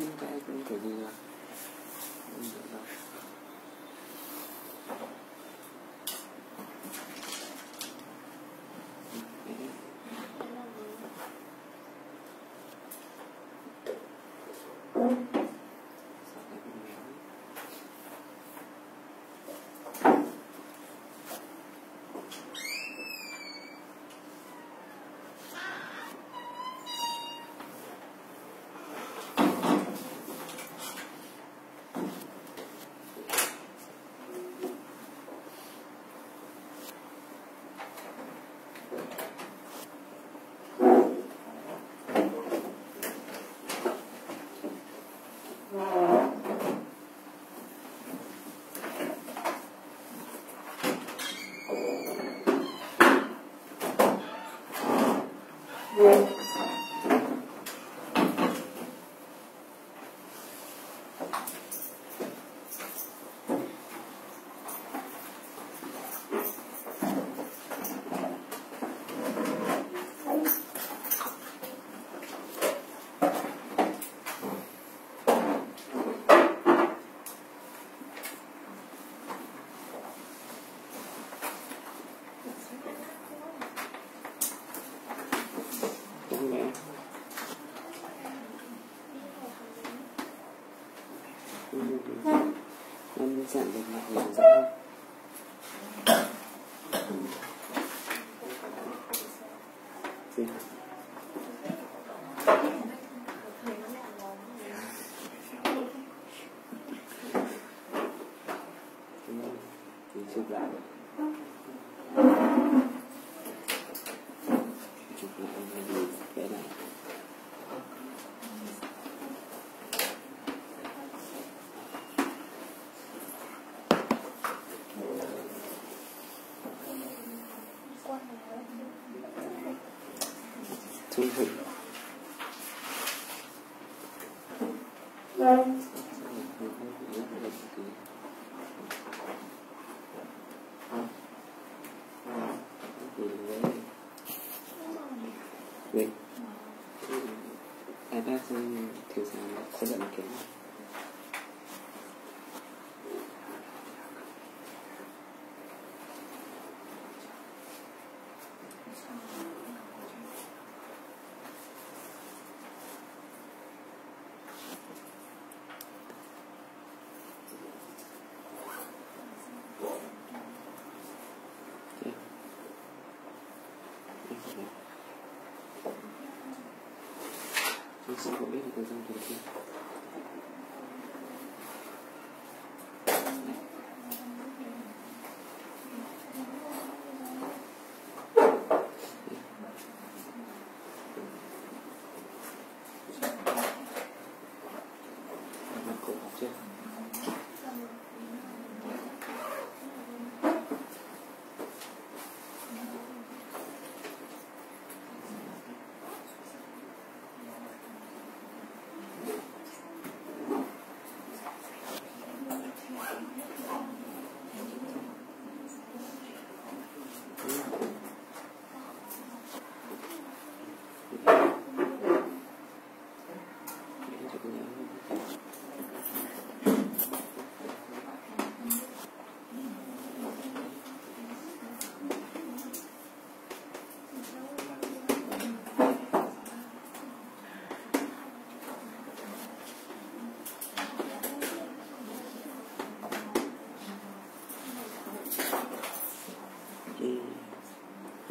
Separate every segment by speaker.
Speaker 1: que diga. 真会来。Số 没有一 bếp.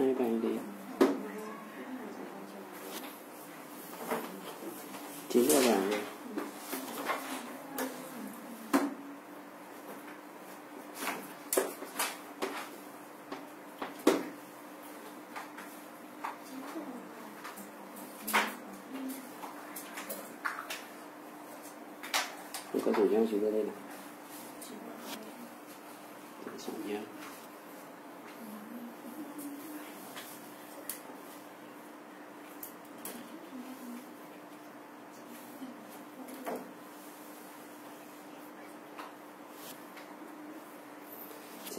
Speaker 1: hai bàn điểm chỉ các bạn.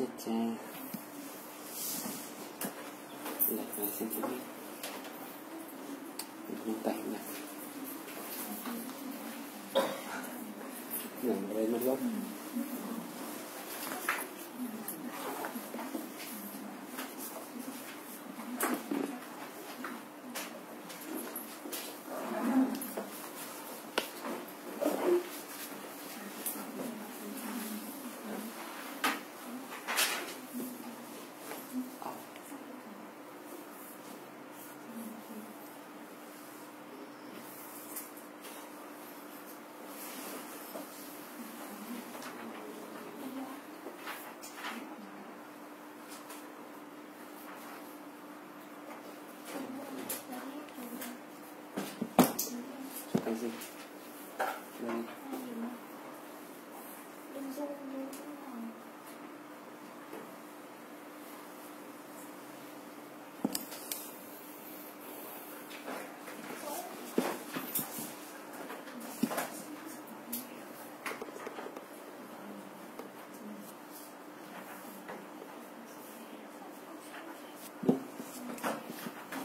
Speaker 1: せて。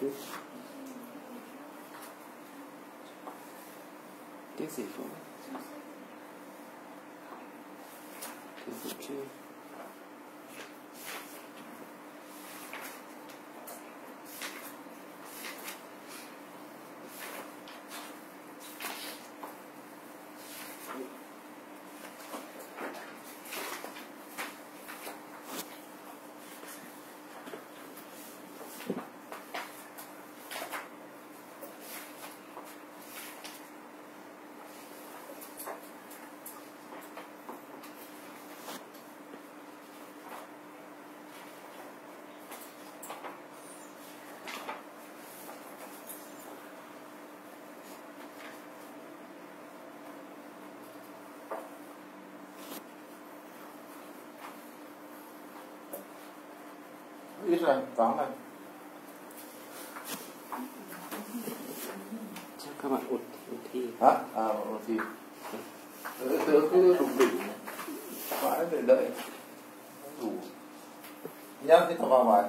Speaker 1: Ừ. Tiếc gì không? Thì
Speaker 2: ít rồi vắng rồi
Speaker 1: chắc các bạn ụt thi
Speaker 2: hả? À thì tớ tớ cứ đụng đỉnh. Mãi để đợi. Đủ. Nhá thế tao vào ngoài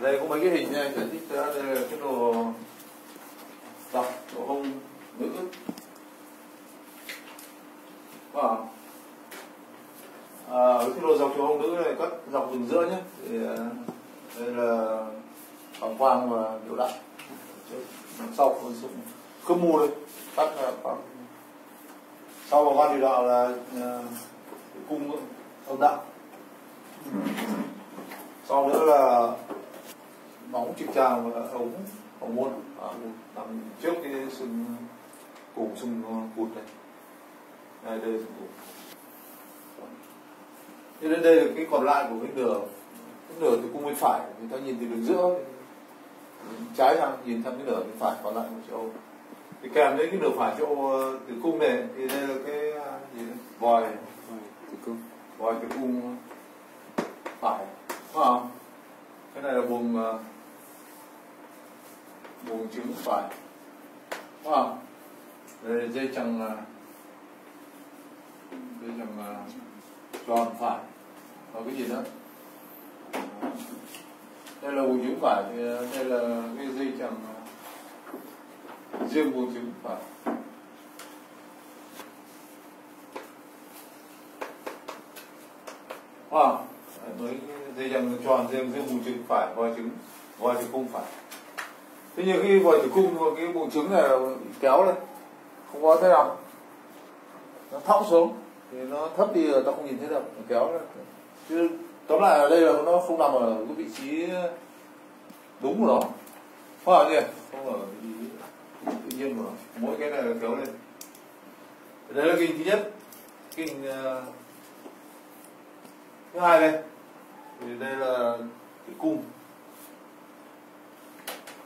Speaker 2: đây có mấy cái hình này giải thích ra đây là cái đồ dọc chỗ hông nữ à, à, cái lô dọc chỗ ông nữ này cắt dọc đường giữa nhé. Thì ờ, đây là bằng quang và biểu đại đằng sau còn dụng. Cơm mù đây cắt là khoảng sau bằng quang biểu đạo là uh, cung âm đạo. Sau nữa là móng trực tràng và ống ống môn à, nằm trước cái sừng cùng sừng cụt này. Đây đây sừng cụt thế đến đây là cái còn lại của cái nửa cái nửa từ cung bên phải. Người ta nhìn từ đường giữa trái sang nhìn sang cái nửa bên phải còn lại của châu thì kèm đến cái nửa phải chỗ tử cung này thì đây là cái à, gì đấy? vòi.
Speaker 1: Tử cung.
Speaker 2: Vòi tử cung phải. Đúng không? Cái này là vùng à, vùng trứng phải. Đúng không? Đây là dây chằng à, dây chằng tròn phải và cái gì nữa? Đây là vùng trứng phải, thì ờ, đây là cái dây chẳng ờ, riêng vùng trứng phải. Wow. Với dây chẳng tròn riêng riêng buồng trứng phải vòi trứng vòi trứng cung phải. Thế nhưng khi vòi tử cung và cái buồng trứng này kéo lên, không có thế nào. Nó thõng xuống thì nó thấp đi rồi tao không nhìn thấy được nó kéo lên chứ tóm lại ở đây là nó không nằm ở cái vị trí ờ, đúng của nó. Không ở gì không ở vị tự nhiên của nó. Mỗi cái này là kéo lên. Đấy là kinh thứ nhất. Kinh uh, ờ, thứ hai đây. Thì đây là tử cung.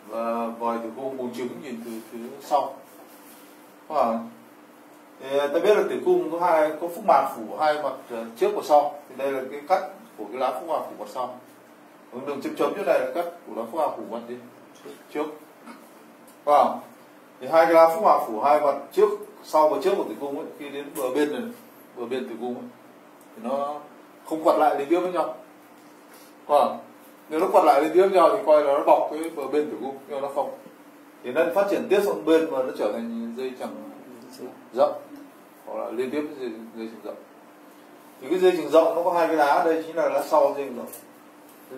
Speaker 2: Và vòi tử cung buồng trứng nhìn từ phía sau. Không à, thì ta biết là tử cung có hai có phúc mạc phủ hai mặt ờ, trước và sau. Thì đây là cái cắt của cái lá phúc mạc phủ mặt sau. Còn đường chấm chấm chỗ này là cắt của lá phúc mạc phủ mặt đi. Trước. À, thì hai cái lá phúc mạc phủ hai mặt trước sau và trước của tử cung ấy, khi đến bờ bên này bờ bên tử cung ấy, thì nó không quật lại liên tiếp với nhau. Còn nếu nó quật lại liên tiếp với nhau thì coi là nó bọc cái bờ bên tử cung nhưng nó không. Thì nó phát triển tiếp sang bên và nó trở thành dây chẳng rộng hoặc là liên tiếp với dây, dây rộng. Thì cái dây chừng rộng nó có hai cái lá đây chính là lá sau dây chừng rộng.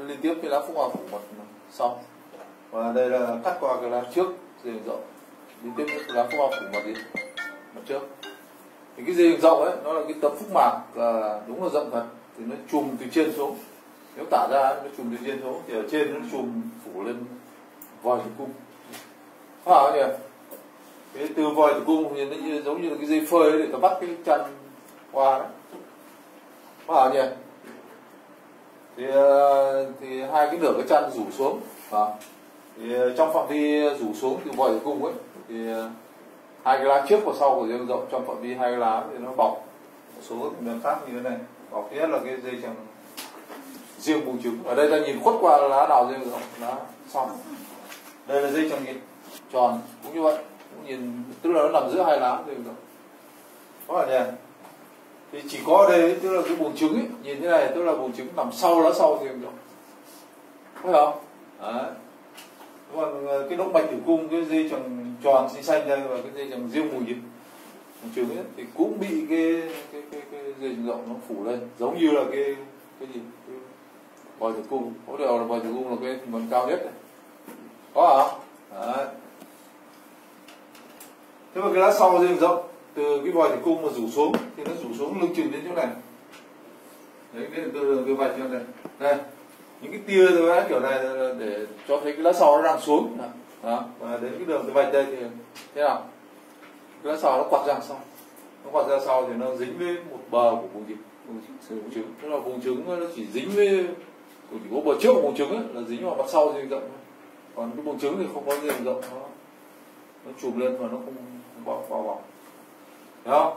Speaker 2: Liên tiếp với lá phúc hòa phủ mật sau. Và đây là cắt qua cái lá trước dây chừng rộng. Liên tiếp với lá phúc hòa phủ mặt đi mặt trước. Thì cái dây chừng rộng ấy nó là cái tấm phúc mạc là đúng là rộng thật. Thì nó chùm từ trên xuống. Nếu tả ra nó chùm từ trên xuống thì ở trên nó chùm phủ lên vòi tử cung. Phải không nhỉ cái từ vòi tử cung nhìn nó như, giống như là cái dây phơi để ta bắt cái chân qua đấy. Có nhỉ? Thì ờ, thì hai cái nửa cái chân rủ xuống à. thì trong phạm vi rủ xuống từ vòi tử cung ấy thì ờ, hai cái lá trước và sau của dương rộng trong phạm vi hai cái lá thì nó bọc một số đường khác như thế này. Bọc thứ nhất là cái dây chẳng riêng buồng trứng. Ở đây ta nhìn khuất qua lá đào riêng rộng lá xong. Đây là dây chẳng nhìn tròn cũng như vậy nhìn tức là nó nằm giữa hai lá thì có là nhỉ thì chỉ có ở đây tức là cái buồng trứng ấy nhìn thế này tức là buồng trứng nằm sau lá sau thì rộng phải không? Đấy. Còn ờ, cái động mạch tử cung cái dây chẳng tròn xinh xanh đây và cái dây chẳng riêng mùi trứng buồng trứng ấy thì cũng bị cái cái cái, cái dây chẳng rộng nó phủ lên. Giống như là cái cái gì? Cái vòi tử cung. Có điều là vòi tử cung là cái phần cao nhất này. Có hả đấy thế mà cái lá sau dây rộng từ cái vòi tử cung mà rủ xuống thì nó rủ xuống lưng chừng đến chỗ này. Đấy cái từ cái vạch như này đây những cái tia tôi đã kiểu này để cho thấy cái lá sau nó đang xuống. Đó. Và đến cái đường cái vạch đây thì thế nào? Cái lá sau nó quạt ra sau. Nó quạt ra sau thì nó dính với một bờ của vùng gì vùng trứng. Tức là vùng trứng nó chỉ dính với chỉ có bờ trước của vùng trứng ấy, là dính vào mặt sau thì rộng còn cái vùng trứng thì không có gì rộng nó nó chùm lên và nó không, bỏ bao bọc đó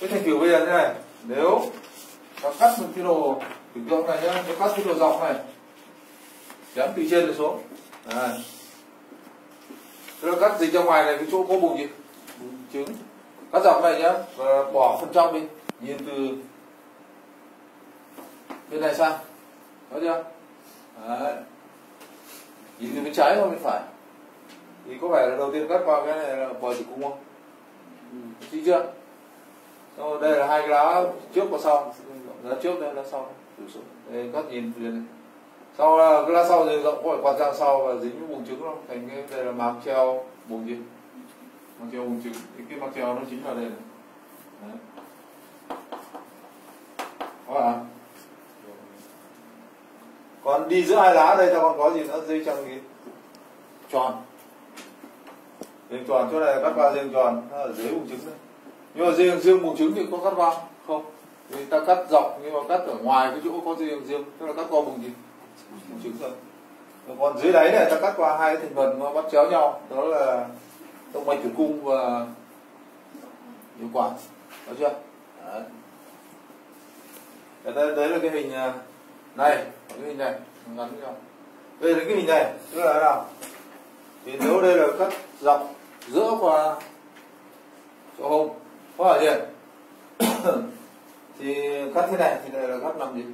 Speaker 2: cái thành kiểu bây giờ thế này, nếu ta cắt một cái đồ tưởng tượng này nhá ta cắt cái đồ dọc này chấm từ trên lên xuống. À. Tức cắt gì ra ngoài này, cái chỗ có bụng gì? Bụng trứng. Cắt dọc này nhá, và bỏ phần trong đi, nhìn từ bên này sang. Thấy chưa? Đấy. nhìn từ bên trái qua bên phải? Thì có vẻ là đầu tiên cắt qua cái này là bò chỉ cung không? Ừ. chưa Xong rồi đây là hai cái lá trước và sau. Lá trước đây lá sau. Đây, các nhìn từ này. Sau là cái lá sau thì rộng có phải quạt ra sau và dính với buồng trứng không? Thành cái, đây là màng treo buồng gì màng treo buồng trứng. Thì cái màng treo nó chính là đây này. Đấy. Có à? còn đi giữa hai lá đây, ta còn có gì nữa? Dây chằng gì tròn riêng tròn chỗ này cắt qua riêng tròn nó ở dưới bụng trứng đây. Nhưng mà riêng riêng bụng trứng thì có cắt qua không. Thì ta cắt dọc nhưng mà cắt ở ngoài cái chỗ có riêng riêng tức là cắt qua bụng gì bụng trứng rồi còn dưới đáy này ta cắt qua hai cái thành phần nó bắt chéo nhau đó là động mạch tử cung và điều quản. Có chưa? Đấy. Đấy, đấy là cái hình à, này cái hình này ngắn nhau. Đây là cái hình này tức là thế nào? Thì nếu đây là cắt dọc giữa qua chỗ hông có ở gì thì cắt thế này thì đây là cắt nằm gì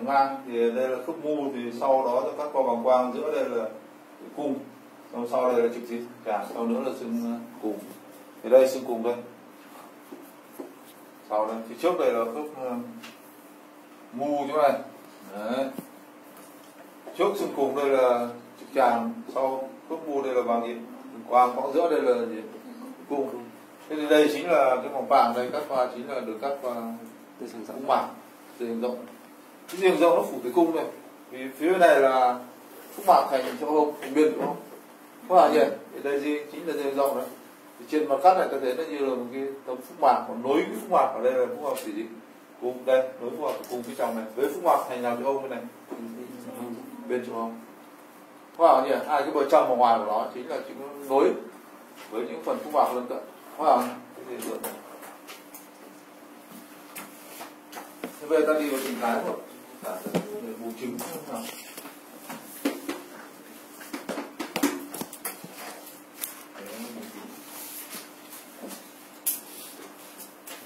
Speaker 2: ngang. Thì đây là khớp mu, thì sau đó cho cắt qua bằng quang giữa đây là cung sau sau đây là trực gì cả sau nữa là xương ờ, cùng. Thì đây xương cùng đây. Sau đây, thì trước đây là khớp ờ, mu chỗ này. Đấy. Trước xương cùng đây là trực tràng, sau khớp mu đây là vàng gì quang khoảng giữa đây là gì? Cung thế thì đây chính là cái mỏng vàng đây cắt qua chính là được cắt qua
Speaker 1: từ sừng rộng.
Speaker 2: cung mảng từ đường rộng. Cái đường rộng nó phủ cái cung này vì phía bên này là phúc mạc thành chỗ hông thành biên chỗ hông có là gì thì đây gì chính là đường rộng đấy. Thì trên mặt cắt này ta thấy nó như là một cái tấm phúc mạc còn nối cái phúc mạc ở đây là phúc mạc gì cung đây nối phúc mạc cung phía trong này. Với phúc mạc thành làm chỗ hông bên này. Bên chỗ hông có là nhỉ hai cái bờ trong và ngoài của nó, chính là chúng nối với những phần phúc mạc lân cận có là cái gì được bây giờ ta đi vào trình thái của cả bù trứng nào.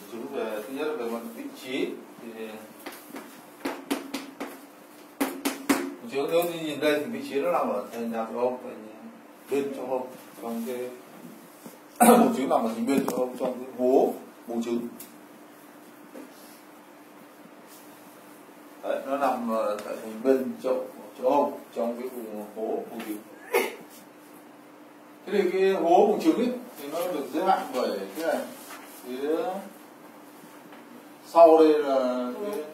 Speaker 2: Bù trứng về thứ nhất là về mặt vị trí thì bù trứng nếu như nhìn đây thì vị trí nó nằm ở thành nhà châu Âu bên trong ông trong cái bù trứng nằm ở thành bên châu ông trong cái hố bù trứng Đấy, nó nằm ở tại thành bên chỗ chỗ ông trong cái vùng hố vùng trứng thế thì cái hố vùng trứng ấy thì nó được giới hạn bởi cái này phía sau đây là cái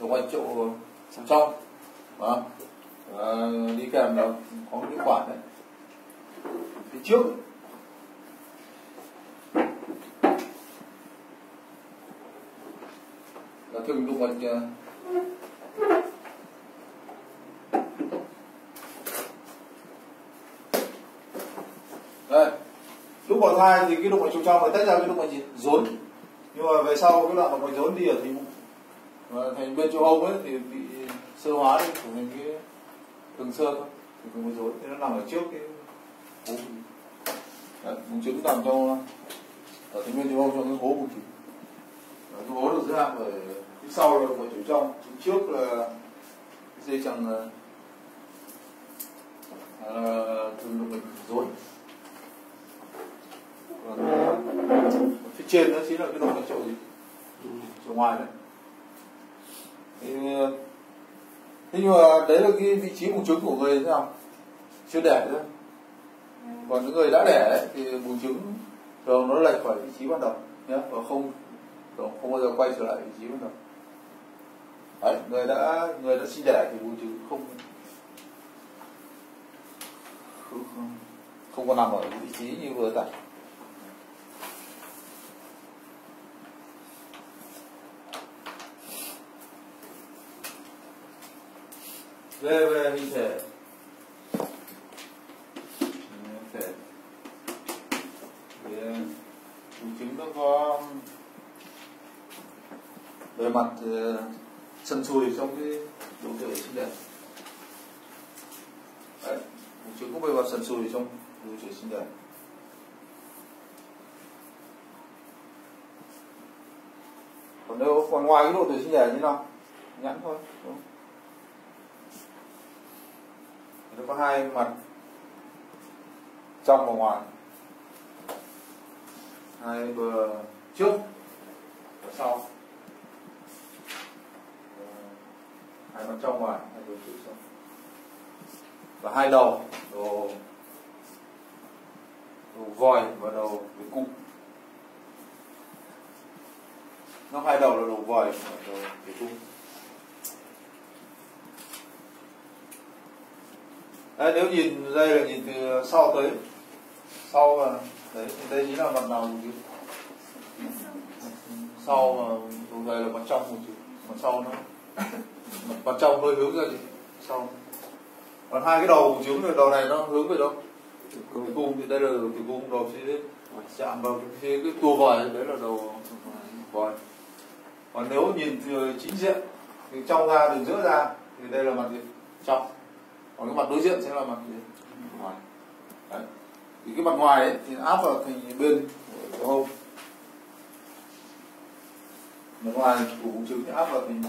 Speaker 2: đồng mạch chỗ trong à, à, đi kèm là có cái quản đấy phía trước là thường động mạch à, đây lúc bào thai thì cái động mạch trùng trong phải tách ra cái động mạch rốn. Nhưng mà về sau cái đoạn động mạch rốn đi ở thì và thành bên châu Âu ấy thì bị sơ hóa đi trở thành cái thường sơ thôi. Thì cũng rốn. Thì nó nằm ở trước cái hố bùng trứng nằm trong ở thành bên châu Âu trong cái hố bùng trứng. Đấy, cái hố được giới hạn bởi phía sau là động mạch trong. Phía trước là dây chẳng uh, à, thường động mạch rốn. Còn phía trên nó chính là cái động mạch chỗ gì? Ừ, chỗ ngoài đấy. Thì, thế nhưng mà đấy là cái vị trí bùng trứng của người thế nào? Chưa đẻ nữa còn những người đã đẻ ấy, thì bùng trứng thường nó lệch khỏi vị trí ban đầu nhé và không không bao giờ quay trở lại vị trí ban đầu. Đấy, người đã người đã sinh đẻ thì bùng trứng không không, không có nằm ở vị trí như vừa tả về về hình thể hình thì nó có um, bề mặt ờ, sần sùi trong cái đồ chơi sinh đẹp. đấy bùng trứng có bề mặt sần sùi trong đồ chơi sinh đẹp. còn nếu còn ngoài cái độ tuổi sinh đẻ như nào nhẵn thôi, đúng không? nó có hai mặt trong và ngoài. Hai bờ trước và sau. Hai mặt trong ngoài, hai bờ trước sau. Và hai đầu đầu đầu voi và đầu với cung nó hai đầu là đầu voi và đầu với cung Đấy, nếu nhìn đây là nhìn từ sau tới sau là đấy đây chính là mặt nào chứ sau mà vùng này là mặt trong một chữ mặt sau nó mặt, mặt trong hơi hướng ra gì sau. Còn hai cái đầu trứng này đầu này nó hướng về đâu?
Speaker 1: Tử cung
Speaker 2: thì đây là tử cung đầu phía chạm vào cái phía cái tua vòi đấy là đầu
Speaker 1: vòi.
Speaker 2: Vòi còn nếu nhìn từ chính diện thì trong ra từ giữa ra thì đây là mặt gì? Trong còn cái mặt đối diện sẽ là mặt
Speaker 1: ngoài.
Speaker 2: Đấy. thì cái mặt ngoài ấy, thì áp vào thành bên của hông. Mặt ngoài của bụng trứng thì áp vào thành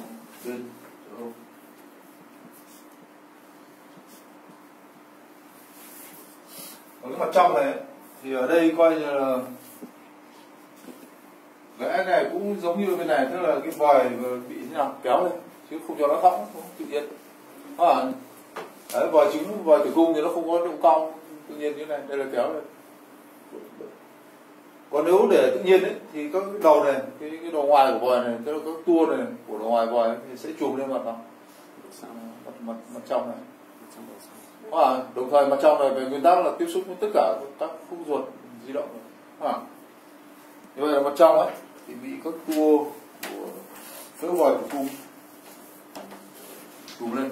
Speaker 2: bên của hông. Còn cái mặt trong này ấy, thì ở đây coi như là vẽ này cũng giống như bên này tức là cái vòi bị thế nào kéo lên chứ không cho nó thõng không tự nhiên. À, đấy vòi trứng vòi tử cung thì nó không có độ cong. Tự nhiên như này đây là kéo lên. Còn nếu để tự nhiên ấy, thì các cái đầu này cái, cái đầu ngoài của vòi này tức là các tua này của đầu ngoài vòi thì sẽ chùm lên mặt
Speaker 1: nó
Speaker 2: mặt mặt mặt trong này. À, đồng thời mặt trong này về nguyên tắc là tiếp xúc với tất cả các khúc ruột di động. À. như vậy là mặt trong ấy thì bị các tua của phế vòi tử cung chùm lên.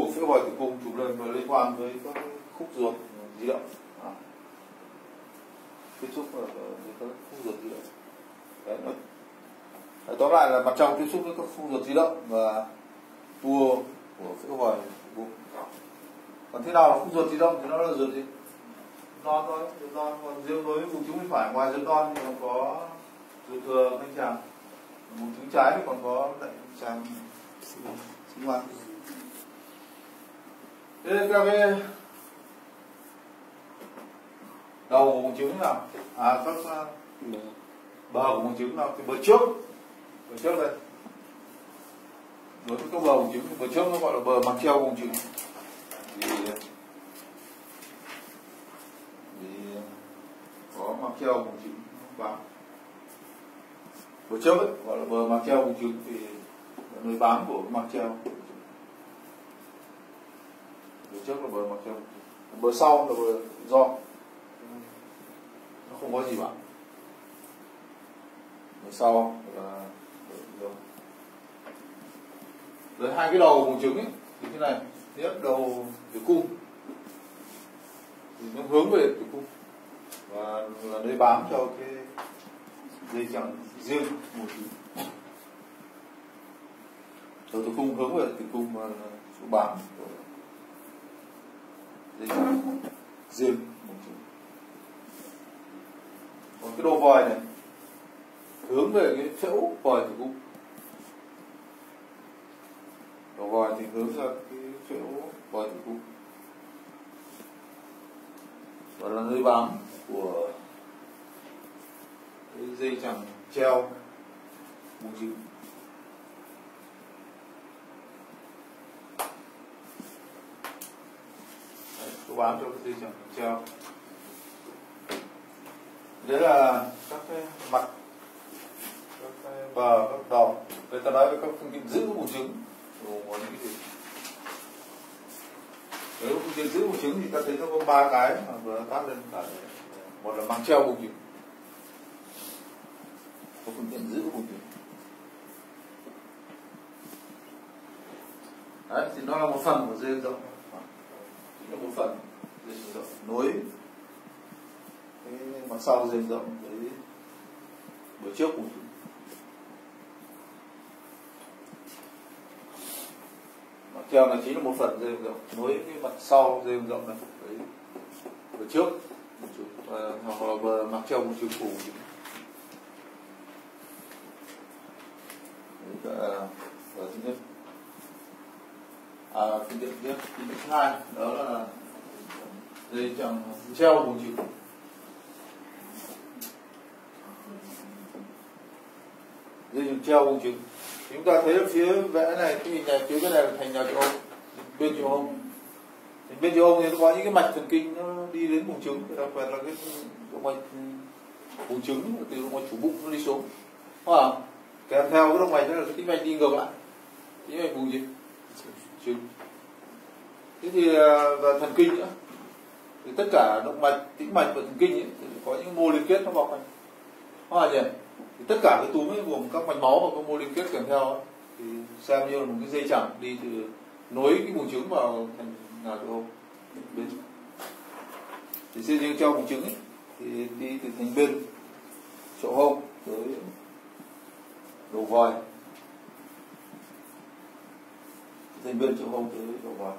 Speaker 2: Bị các tua của phễu tử cung chụp lên và liên quan với các khúc ruột di động à. tiếp xúc với các ờ, khúc ruột di động đấy, nó Đấy, tóm lại là mặt trong tiếp xúc với các khúc ruột di động và tua của phễu vòi bụng còn thế nào là ruột di động thì nó là ruột gì? Non thôi ruột non. Còn riêng đối với vùng trứng bên phải ngoài ruột non thì còn có ruột thừa thanh tràng vùng trứng trái thì còn có đại tràng sinh hoạt thế các cái đầu của vùng trứng nào à các uh,
Speaker 1: bờ.
Speaker 2: Của buồng trứng nào? Cái bờ trước. Bờ trước đây. Đối với các bờ buồng trứng thì bờ trước nó gọi là bờ mặt treo buồng trứng. Thì thì có mặt treo buồng trứng bám bờ trước ấy, gọi là bờ mặt treo buồng trứng thì nơi bám của mặt treo bờ trước là bờ mặt treo bờ sau là bờ do. Nó không có gì bạn bờ sau là rồi rồi hai cái đầu buồng trứng ấy, thì thế này tiếp nhất đầu tử cung. Thì nó hướng về tử cung. Và là nơi bám cho cái dây chẳng riêng một trứng đầu tử cung hướng về tử cung mà chỗ bám của dìm riêng còn cái đồ vòi này, hướng về cái chỗ vòi tử cung. Đồ vòi thì hướng ra cái chỗ vòi tử cung. Và là nơi bám của cái dây chẳng treo buồng trứng bán bám cho cái dây chẳng treo đấy là các cái mặt, các cái bờ, các đòn người ta nói về các phương tiện giữ buồng trứng. Gồm có những cái gì? Nếu phương tiện giữ buồng trứng thì ta thấy nó có ba cái mà vừa phát lên. Cả một là mang treo buồng trứng. Có phương tiện giữ buồng trứng. Đấy, thì nó là một phần của dây rộng là một phần dây rộng nối. Cái mặt sau dày rộng với bờ trước của chúng mặt theo là chính là một phần dây rộng nối cái mặt sau dây rộng này với bờ trước của chúng à, hoặc là mặt theo của chúng phủ của chúng Đấy là bờ thứ nhất à phương tiếp thứ hai, đó là dây chẳng treo vùng chịu dây chẳng treo vùng trứng chúng ta thấy ở phía vẽ này, cái hình này, phía cái này là thành nhà chỗ ôm bên chỗ ôm thì bên chỗ ôm thì nó có những cái mạch thần kinh, nó đi đến vùng trứng. Đặc biệt là cái động mạch vùng trứng, từ động mạch chủ bụng nó đi xuống. Đúng không kèm theo cái động mạch đó là cái tĩnh mạch đi ngược lại. Tĩnh mạch vùng gì trứng thế thì à, và thần kinh nữa. Thì tất cả động mạch tĩnh mạch và thần kinh ấy, thì có những mô liên kết nó bọc quanh hoa nhỉ? Thì tất cả cái túm ấy gồm các mạch máu và các mô liên kết kèm theo ấy, thì xem như là một cái dây chẳng đi từ nối cái buồng trứng vào thành ngà chỗ hông bên. Thì xây riêng cho buồng trứng ấy, thì đi từ thành bên chỗ hông tới đầu voi. Thành bên chỗ hông tới đầu voi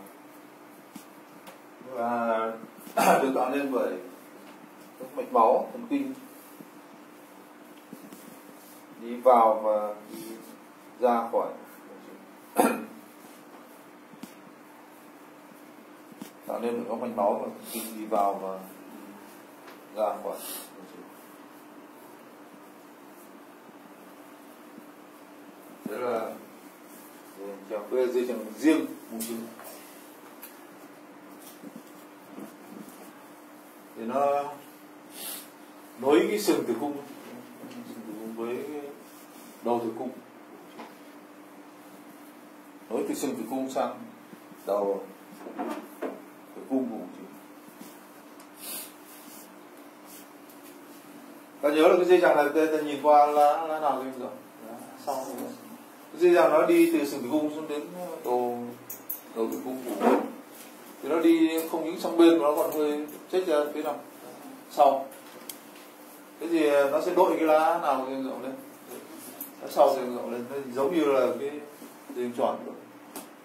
Speaker 2: và được tạo nên bởi các mạch máu, thần kinh. Đi vào và đi ra khỏi. Tạo nên được các mạch máu và thần kinh đi vào và đi ra khỏi. Thế là ừ, dây chẳng riêng bùng trứng. Thì nó nối cái sừng tử cung. Sừng tử cung với đầu tử cung. Nối từ sừng tử cung sang đầu tử cung của chị ta nhớ là cái dây chẳng này ta, ta nhìn qua là là nào cái rồi? Xong rồi cái dây chẳng nó đi từ sừng tử cung xuống đến đầu đầu tử cung của thì nó đi không những sang bên mà nó còn hơi chết ra phía nào sau. Cái gì ờ, nó sẽ đội cái lá nào thì rộng lên. Nó sau thì rộng lên. Nó giống như là cái hình tròn.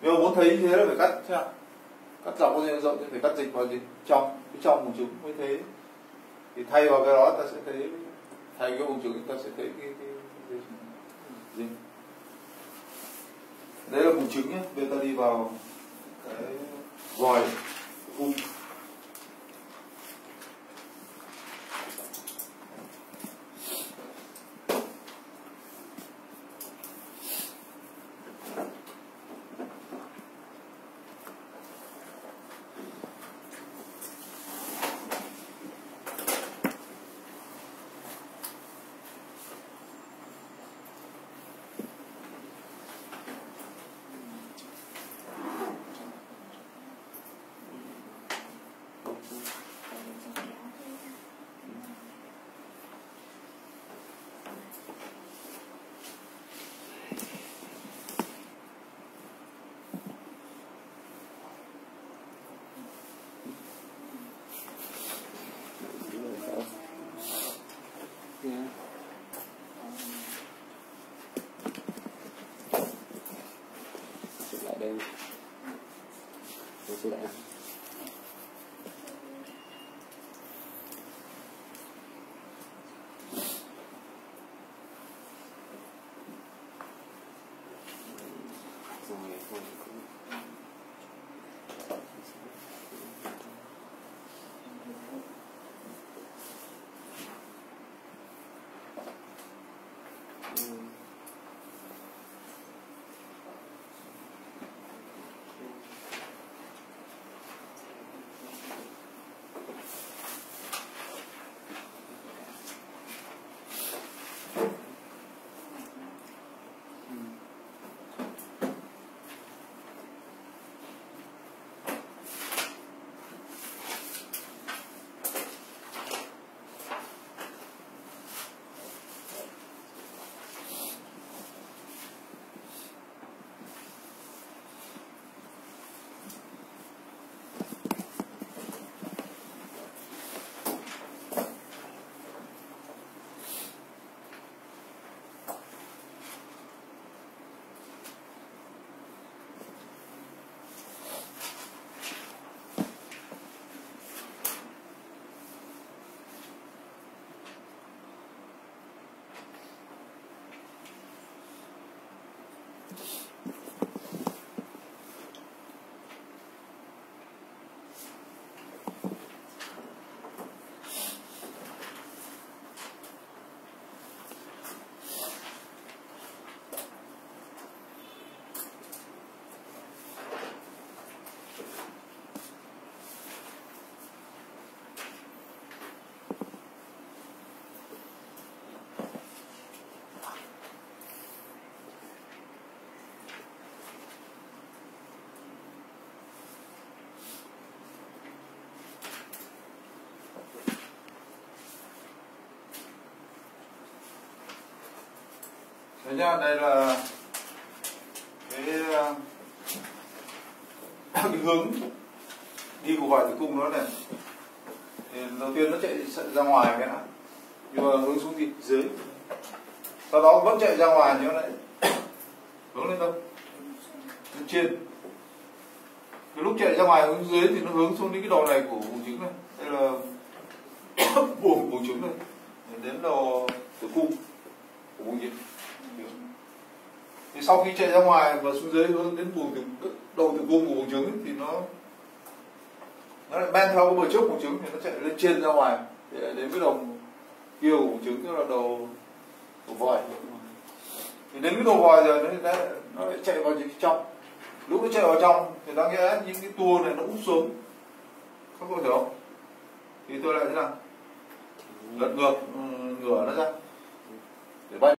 Speaker 2: Nếu muốn thấy như thế là phải cắt thế nào? Cắt dọc có gì rộng thì phải cắt dịch vào gì? Trong. Cái trong vùng trứng mới thế. Thì thay vào cái đó ta sẽ thấy thay cái vùng trứng ta sẽ thấy cái cái, cái gì? Đấy là vùng trứng nhé. Bây giờ ta đi vào cái vòi cung
Speaker 1: lại đây Tôi lại rồi thôi
Speaker 2: Đấy nhá, đây là cái, ờ, cái hướng đi của vòi tử cung nó này. Thì đầu tiên nó chạy ra ngoài cái đã nhưng mà hướng xuống thì dưới. Sau đó vẫn chạy ra ngoài nhưng lại hướng lên đâu? Lên trên. Cái lúc chạy ra ngoài hướng dưới thì nó hướng xuống đến cái đầu này của buồng trứng này. Đây là buồng buồng trứng này. Đến đầu tử cung của buồng trứng thì sau khi chạy ra ngoài và xuống dưới hướng đến buồng tử đầu tử cung của buồng trứng thì nó nó lại men theo cái bờ trước buồng trứng thì nó chạy lên trên ra ngoài để đến cái đầu kia của buồng trứng tức là đầu đầu vòi. Thì đến cái đầu vòi rồi nó, nó lại chạy vào trong. Lúc nó chạy vào trong thì đáng nghĩa những cái tua này nó úp xuống. Các bạn hiểu không? Thì tôi lại thế nào? Lật ngược ừ, ngửa nó ra. Để bay.